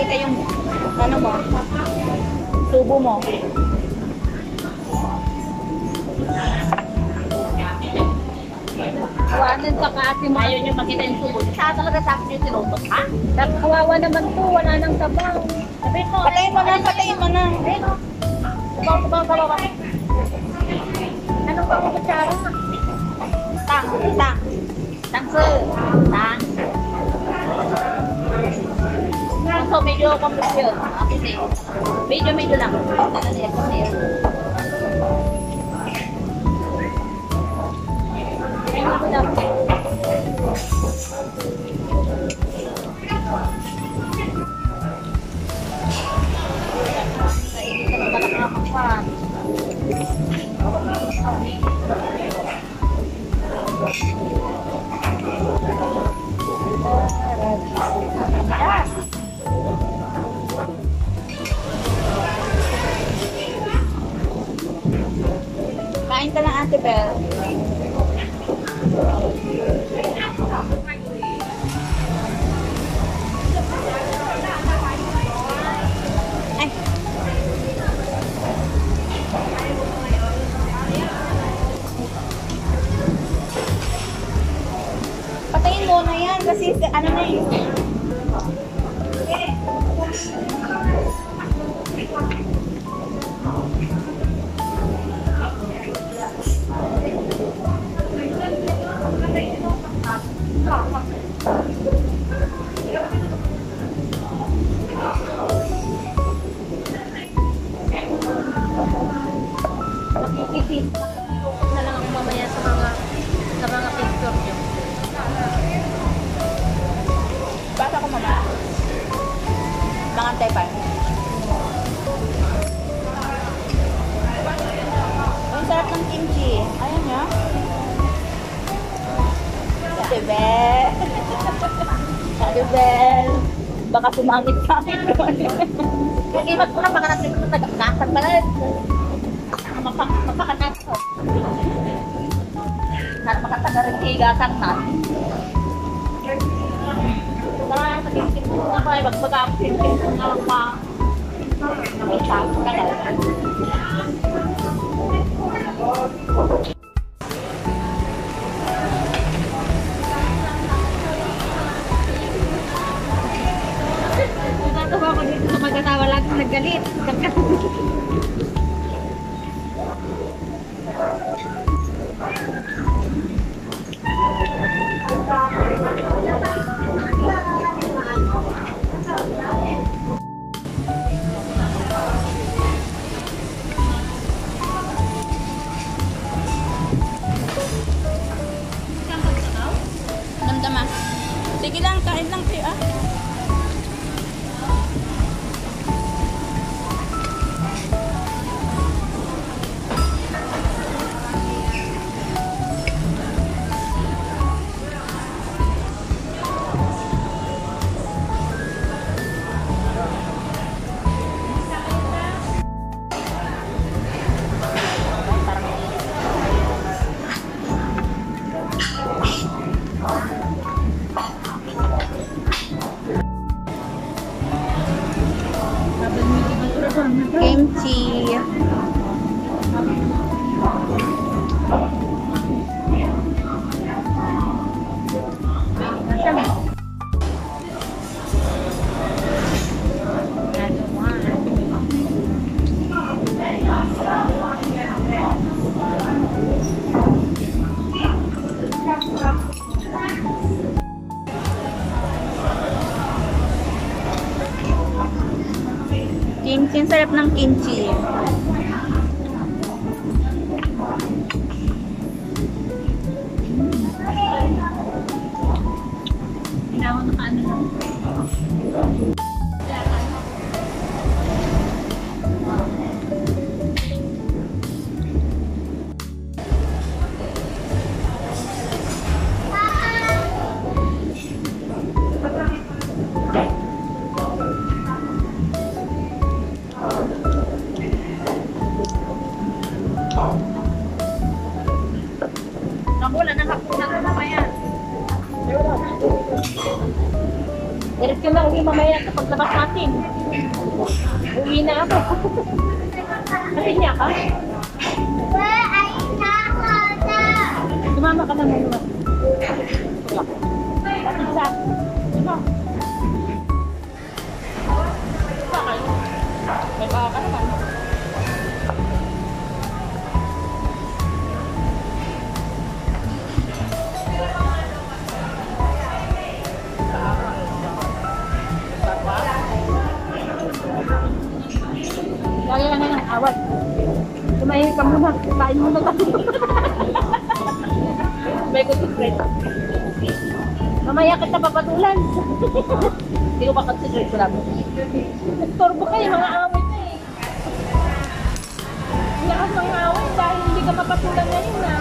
makita yung ano mo, tubo mo. Kawanan ka kasi mo. Ayaw niyo makita yung tubo. Sa talaga sa akin yung tinutok, ha? Tapos kawawa naman to, wala nang sabaw. Sabi mo, Patayin mo na, patayin mo na. Tubaw, tubaw, tubaw. Ano pa ang kutsara? Tang, tang. Medyo complex yun. Okay, sige. Medyo, medyo lang. Ano yan, ano yan. Ayun Patayin mo na yan kasi ano na eh. Mangantay pa. Ang sarap ng kimchi. Ayan niya. Ate Bel. Ate Bel. Baka sumangit sa akin. Kagimat ko na baka natin ito nagkakasan pa ko. Sana makataga rin higasan na. Sana Natatawa ko dito sa mag-asawa laging naggalit. Sige lang, kain lang kayo ah. Ang sarap Wala na uwi mamaya sa paglabas natin. Uwi na ako. Kasi niya ka? Sumama ka na muna. Wala. Bakit May good secret. Mamaya kita papatulan. Hindi ko pa consider ko lang. Nagtorbo kayo, mga awit na eh. Lakas ng awit dahil hindi ka mapatulan ngayon na.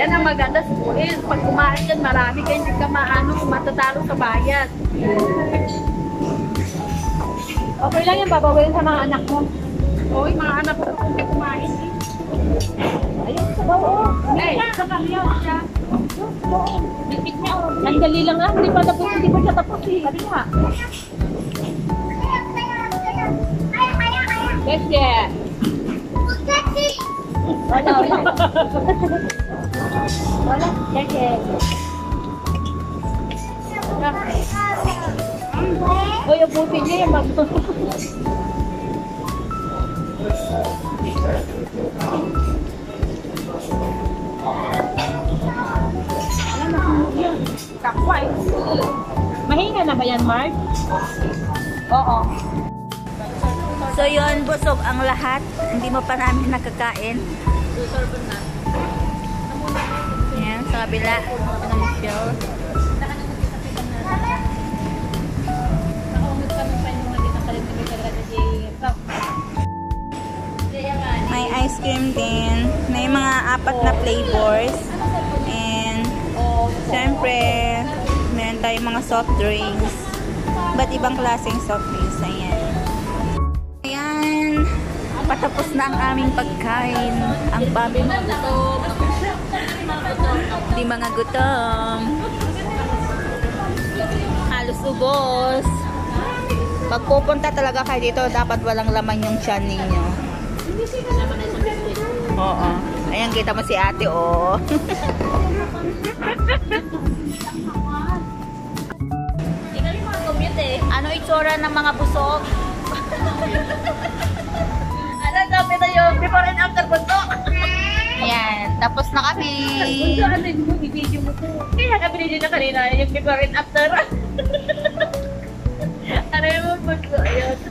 Yan ang maganda sa buhil. Pag kumain yan, marami kayo hindi ka maano, matatalo sa bayad. Okay lang yan, babawin sa mga anak mo. Oy, mga anak ko hindi kumain eh. Ayun, sa bawo. Ay, sa kanya siya. Bibig niya. oh. Ang dali lang ah, hindi pa tapos, hindi pa siya tapos eh. Sabi nga. Kasi, Wala, wala. Wala, sige. Uy, ubusin niya yung mag... kakway. Mahina na ba yan, Mark? Oo. So yun, busog ang lahat. Hindi mo pa namin nakakain. Ayan, sa kabila ng show. Si Prof. May ice cream din. May mga apat na flavors. And, syempre, meron tayong mga soft drinks. Ba't ibang klaseng soft drinks? Ayan. Patapos na ang aming pagkain. Ang babi mga gutom. Di mga gutom. Halos ubos. Pag pupunta talaga kayo dito, dapat walang laman yung tiyan ninyo. Oo. Ayan, kita mo si ate, oh. Eh. ano itsura ng mga busog? Sabi na yung before and after bunso? Ayan, tapos na kami. Ano yung i-video mo ko? Kaya ka binili na kanina yung before and after. ano yung bunso? Ayun.